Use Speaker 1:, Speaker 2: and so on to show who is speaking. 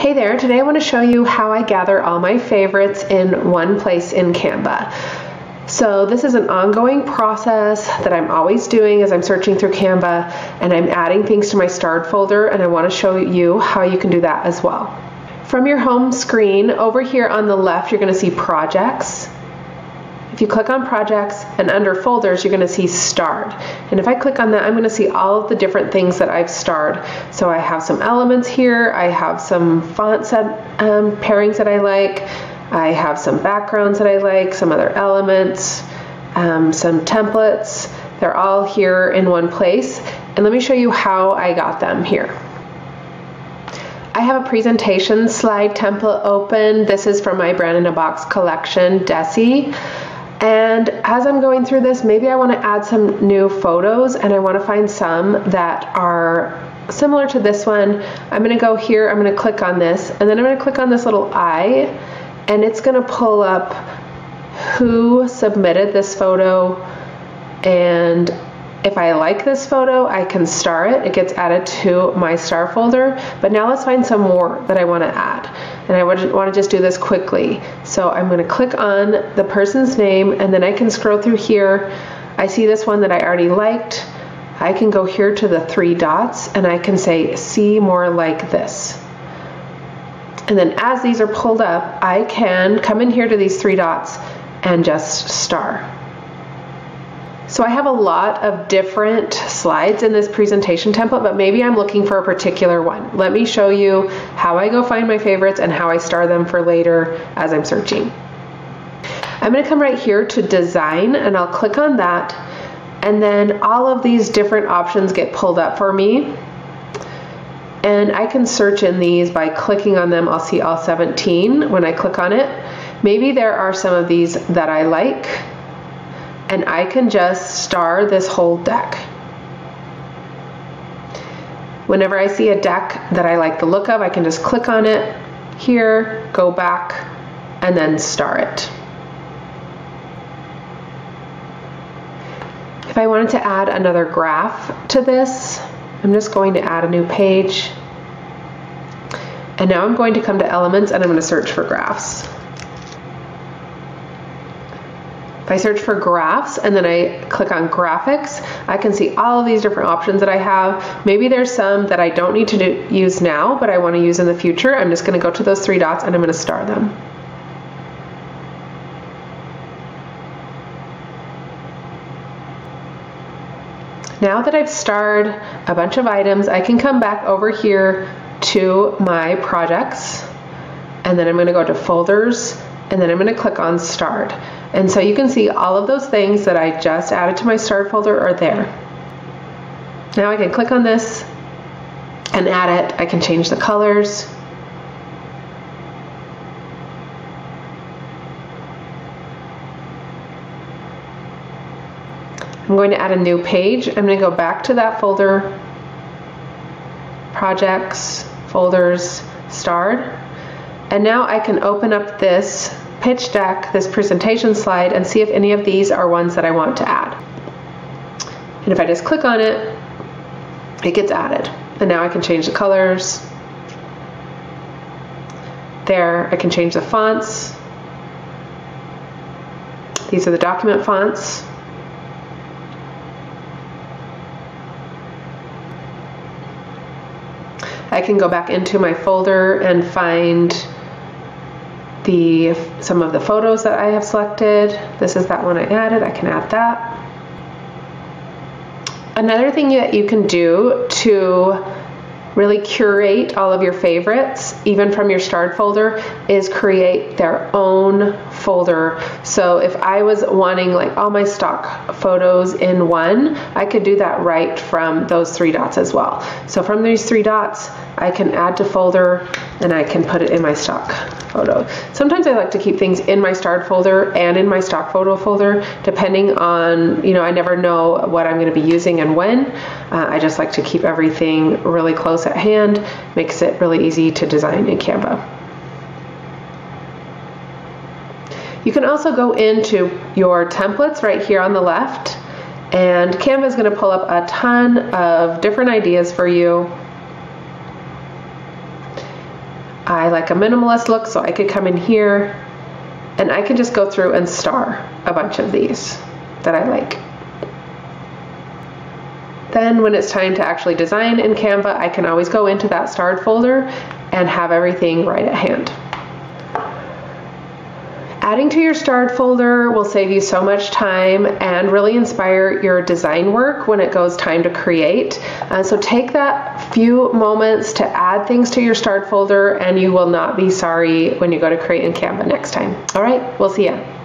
Speaker 1: Hey there, today I want to show you how I gather all my favorites in one place in Canva. So this is an ongoing process that I'm always doing as I'm searching through Canva and I'm adding things to my starred folder and I want to show you how you can do that as well. From your home screen, over here on the left, you're going to see projects. If you click on projects and under folders, you're going to see starred. And if I click on that, I'm going to see all of the different things that I've starred. So I have some elements here, I have some font set um, pairings that I like, I have some backgrounds that I like, some other elements, um, some templates. They're all here in one place. And let me show you how I got them here. I have a presentation slide template open. This is from my Brand in a Box collection, Desi. And as I'm going through this, maybe I want to add some new photos and I want to find some that are similar to this one. I'm going to go here, I'm going to click on this, and then I'm going to click on this little eye, and it's going to pull up who submitted this photo and if I like this photo, I can star it. It gets added to my star folder. But now let's find some more that I want to add. And I want to just do this quickly. So I'm going to click on the person's name and then I can scroll through here. I see this one that I already liked. I can go here to the three dots and I can say, see more like this. And then as these are pulled up, I can come in here to these three dots and just star. So I have a lot of different slides in this presentation template, but maybe I'm looking for a particular one. Let me show you how I go find my favorites and how I star them for later as I'm searching. I'm gonna come right here to design and I'll click on that and then all of these different options get pulled up for me and I can search in these by clicking on them. I'll see all 17 when I click on it. Maybe there are some of these that I like and I can just star this whole deck. Whenever I see a deck that I like the look of, I can just click on it here, go back, and then star it. If I wanted to add another graph to this, I'm just going to add a new page. And now I'm going to come to elements and I'm going to search for graphs. I search for graphs and then I click on graphics, I can see all of these different options that I have. Maybe there's some that I don't need to do, use now, but I want to use in the future. I'm just going to go to those three dots and I'm going to star them. Now that I've starred a bunch of items, I can come back over here to my projects and then I'm going to go to folders and then I'm going to click on starred. And so you can see all of those things that I just added to my starred folder are there. Now I can click on this and add it. I can change the colors. I'm going to add a new page. I'm going to go back to that folder, projects, folders, starred. And now I can open up this pitch deck, this presentation slide, and see if any of these are ones that I want to add. And if I just click on it, it gets added. And now I can change the colors. There, I can change the fonts. These are the document fonts. I can go back into my folder and find the some of the photos that I have selected. This is that one I added. I can add that. Another thing that you can do to really curate all of your favorites, even from your starred folder, is create their own folder. So if I was wanting like all my stock photos in one, I could do that right from those three dots as well. So from these three dots, I can add to folder and I can put it in my stock photo. Sometimes I like to keep things in my starred folder and in my stock photo folder, depending on, you know, I never know what I'm going to be using and when. Uh, I just like to keep everything really close at hand, makes it really easy to design in Canva. You can also go into your templates right here on the left and Canva is going to pull up a ton of different ideas for you I like a minimalist look, so I could come in here and I can just go through and star a bunch of these that I like. Then when it's time to actually design in Canva, I can always go into that starred folder and have everything right at hand. Adding to your starred folder will save you so much time and really inspire your design work when it goes time to create. Uh, so take that few moments to add things to your starred folder and you will not be sorry when you go to create in Canva next time. All right, we'll see ya.